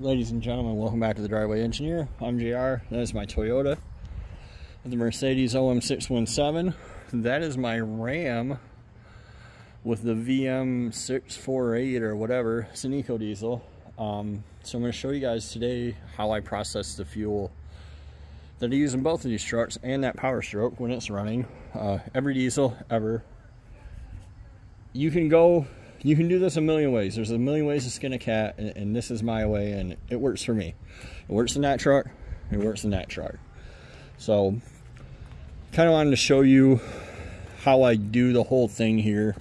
Ladies and gentlemen, welcome back to the Driveway Engineer. I'm JR. That is my Toyota. The Mercedes OM617. That is my Ram with the VM648 or whatever. It's an eco diesel. Um, so I'm going to show you guys today how I process the fuel that I use in both of these trucks and that Power Stroke when it's running. Uh, every diesel ever. You can go you can do this a million ways. There's a million ways to skin a cat, and, and, this is my way, and it works for me. It works in that truck, it works in that truck. So, kind of wanted to show you how I do the whole thing here.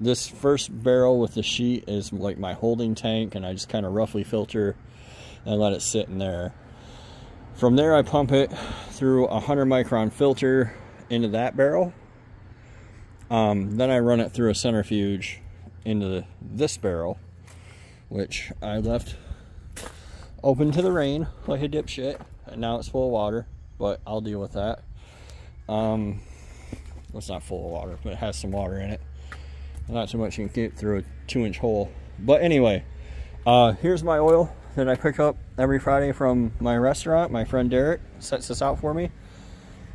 This first barrel with the sheet is like my holding tank, and I just kind of roughly filter and let it sit in there. From there, I pump it through a 100 micron filter into that barrel. Um, then I run it through a centrifuge into this barrel, which I left open to the rain like a dipshit, and now it's full of water, but I'll deal with that. Um, well, it's not full of water, but it has some water in it. Not too much you can get through a two inch hole. But anyway, uh, here's my oil that I pick up every Friday from my restaurant. My friend Derek sets this out for me.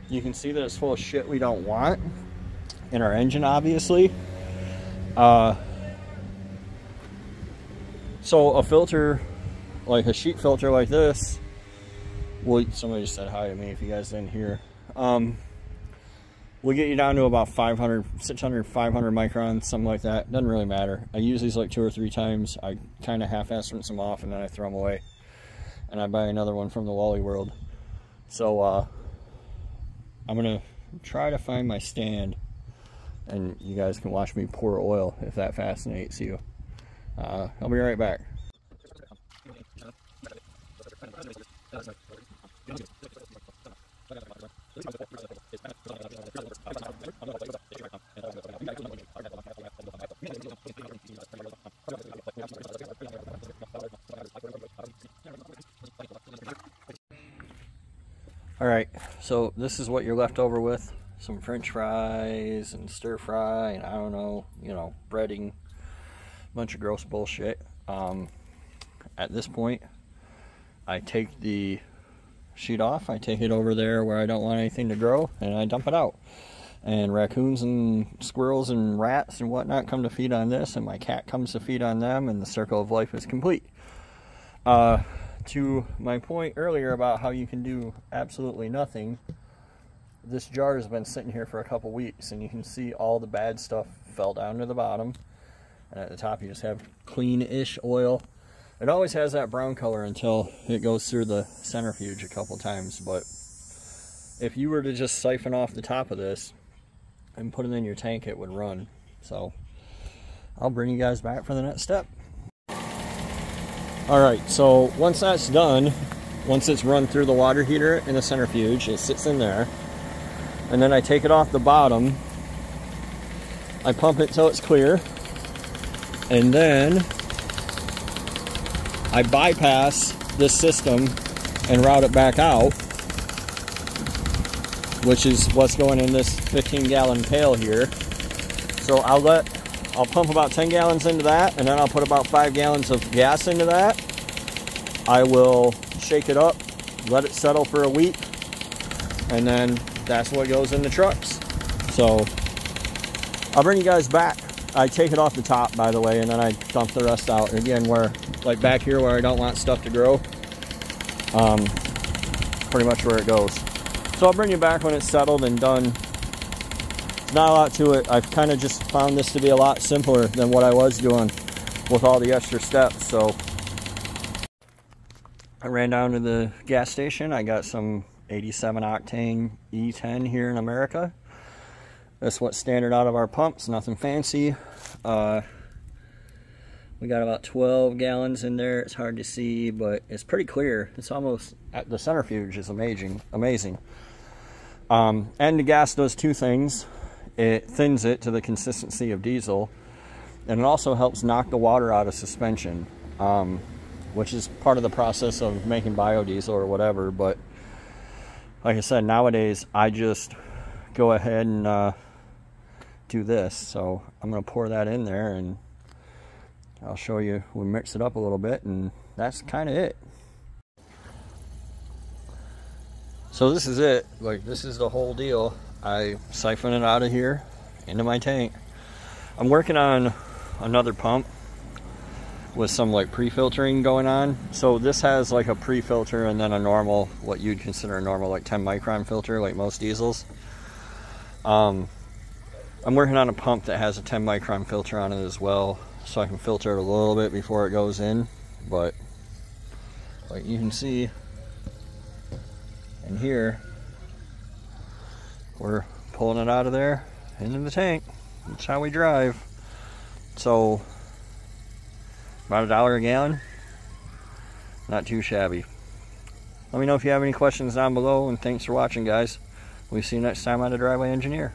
You can see that it's full of shit we don't want in our engine, obviously. Uh, so a filter, like a sheet filter like this, well, somebody just said hi to me if you guys didn't hear. Um, will get you down to about 500, 600, 500 microns, something like that. Doesn't really matter. I use these like two or three times. I kind of half-ass rinse them off and then I throw them away. And I buy another one from the Wally World. So, uh, I'm going to try to find my stand and you guys can watch me pour oil if that fascinates you. Uh, I'll be right back. All right, so this is what you're left over with. Some french fries and stir fry and I don't know, you know, breading bunch of gross bullshit. Um, at this point, I take the sheet off, I take it over there where I don't want anything to grow, and I dump it out. And raccoons and squirrels and rats and whatnot come to feed on this, and my cat comes to feed on them, and the circle of life is complete. Uh, to my point earlier about how you can do absolutely nothing, this jar has been sitting here for a couple weeks, and you can see all the bad stuff fell down to the bottom and at the top you just have clean-ish oil. It always has that brown color until it goes through the centrifuge a couple times, but if you were to just siphon off the top of this and put it in your tank, it would run. So I'll bring you guys back for the next step. All right, so once that's done, once it's run through the water heater in the centrifuge, it sits in there. And then I take it off the bottom. I pump it till it's clear and then I bypass this system and route it back out which is what's going in this 15 gallon pail here. So I'll let I'll pump about 10 gallons into that and then I'll put about 5 gallons of gas into that. I will shake it up let it settle for a week and then that's what goes in the trucks. So I'll bring you guys back I take it off the top, by the way, and then I dump the rest out. Again, where, like back here where I don't want stuff to grow, um, pretty much where it goes. So I'll bring you back when it's settled and done. not a lot to it. I've kind of just found this to be a lot simpler than what I was doing with all the extra steps. So I ran down to the gas station. I got some 87 octane E10 here in America. That's what's standard out of our pumps, nothing fancy. Uh, we got about 12 gallons in there. It's hard to see, but it's pretty clear. It's almost, at the centrifuge is amazing. amazing. Um, and the gas does two things. It thins it to the consistency of diesel, and it also helps knock the water out of suspension, um, which is part of the process of making biodiesel or whatever. But like I said, nowadays I just go ahead and uh, do this. So I'm to pour that in there and I'll show you, we mix it up a little bit and that's kind of it. So this is it, like this is the whole deal. I siphon it out of here into my tank. I'm working on another pump with some like pre-filtering going on. So this has like a pre-filter and then a normal, what you'd consider a normal like 10 micron filter like most diesels. Um, I'm working on a pump that has a 10 micron filter on it as well so I can filter it a little bit before it goes in but like you can see in here we're pulling it out of there into the tank. That's how we drive. So about a dollar a gallon not too shabby. Let me know if you have any questions down below and thanks for watching guys. We'll see you next time on the driveway engineer